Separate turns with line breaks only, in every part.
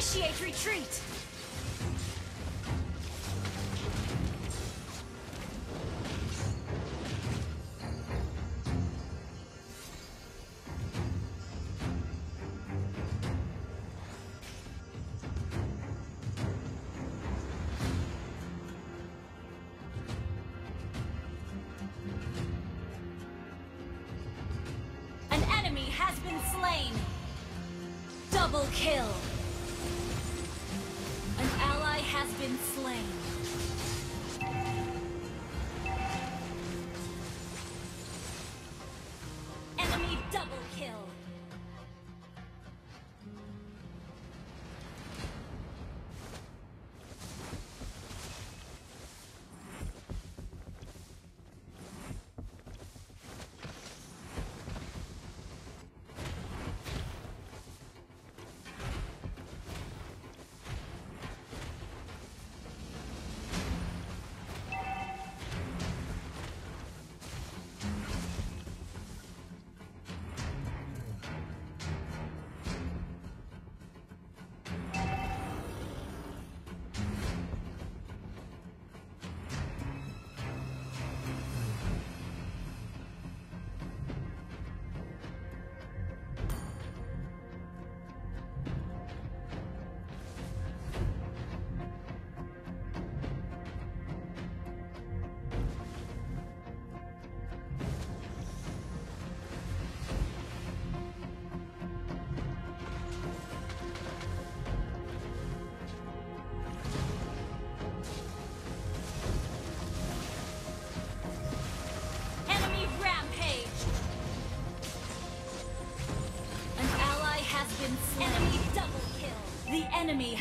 Initiate retreat! An enemy has been slain! Double kill! Has been slain.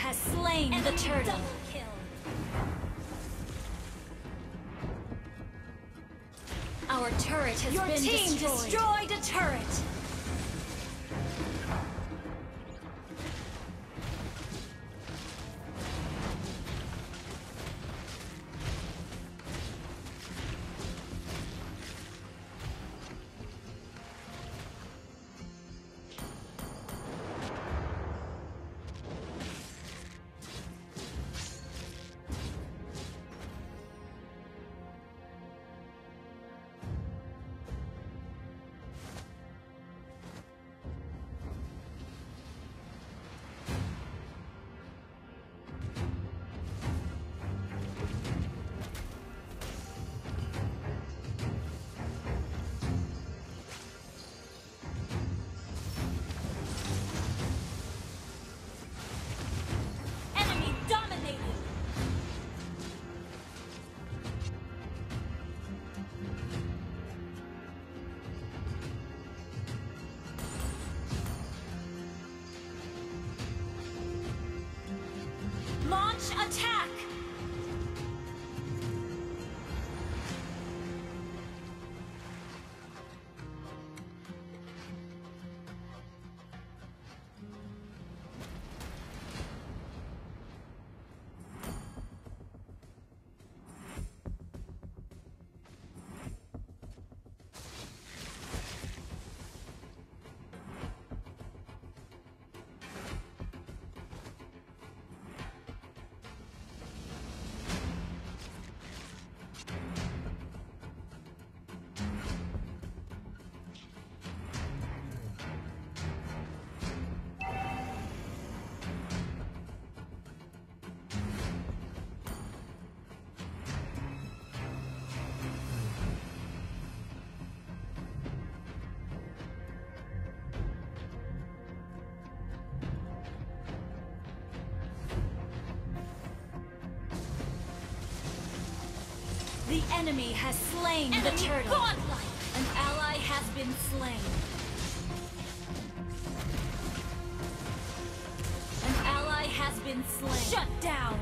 Has slain the turtle. Our turret has
Your
been
team
destroyed.
destroyed a turret.
The enemy has slain the turtle.
godlike.
An ally has been slain. An ally has been slain.
Shut down.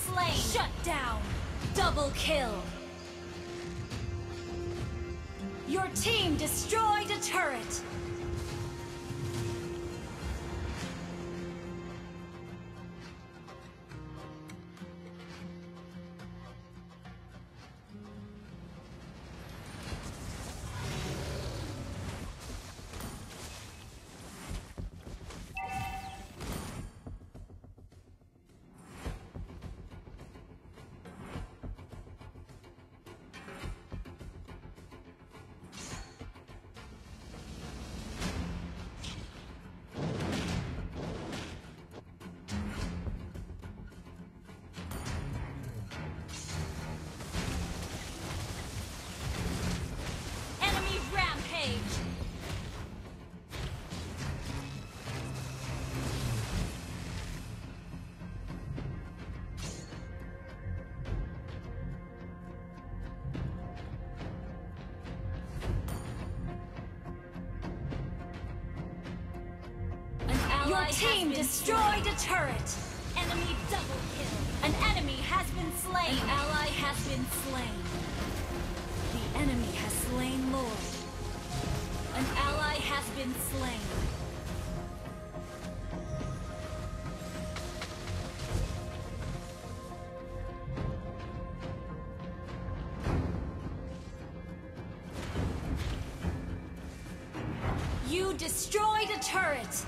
Slain.
Shut down.
Double kill.
Your team destroyed a turret.
Ally
team destroyed a turret.
Enemy double kill. An enemy has been slain. An ally has been slain. The enemy has slain Lord. An ally has been slain.
You destroyed a turret.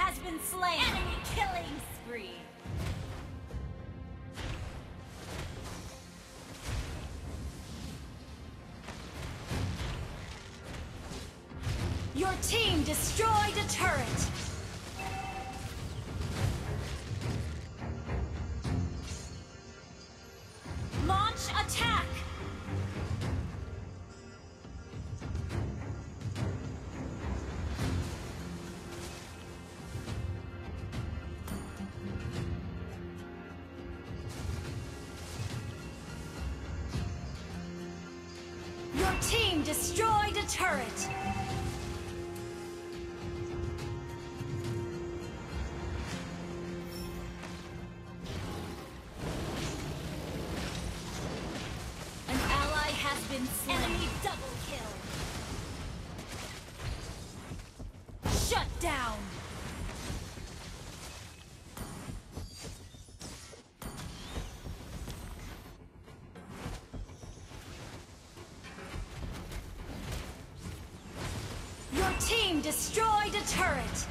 Has been slain! Enemy killing spree!
Your team destroyed a turret. Turret. Destroyed a turret.